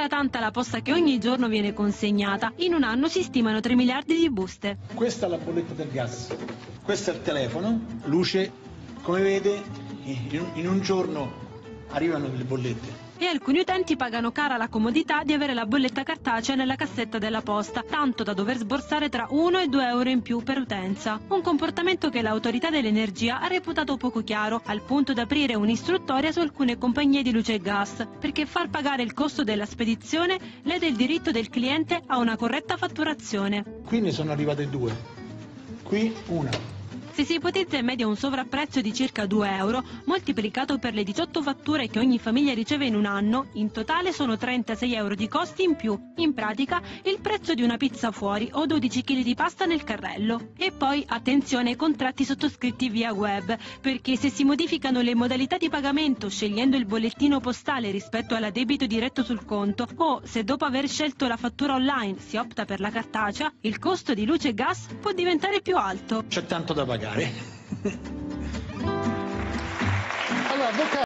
ancora tanta la posta che ogni giorno viene consegnata. In un anno si stimano 3 miliardi di buste. Questa è la bolletta del gas, questo è il telefono, luce, come vede in un giorno arrivano delle bollette e alcuni utenti pagano cara la comodità di avere la bolletta cartacea nella cassetta della posta, tanto da dover sborsare tra 1 e 2 euro in più per utenza. Un comportamento che l'autorità dell'energia ha reputato poco chiaro, al punto da aprire un'istruttoria su alcune compagnie di luce e gas, perché far pagare il costo della spedizione lede il diritto del cliente a una corretta fatturazione. Qui ne sono arrivate due, qui una. Se si ipotizza in media un sovrapprezzo di circa 2 euro, moltiplicato per le 18 fatture che ogni famiglia riceve in un anno, in totale sono 36 euro di costi in più. In pratica, il prezzo di una pizza fuori o 12 kg di pasta nel carrello. E poi attenzione ai contratti sottoscritti via web, perché se si modificano le modalità di pagamento scegliendo il bollettino postale rispetto all'addebito diretto sul conto, o se dopo aver scelto la fattura online si opta per la cartacea, il costo di luce e gas può diventare più alto. C'è tanto da pagare. あれ。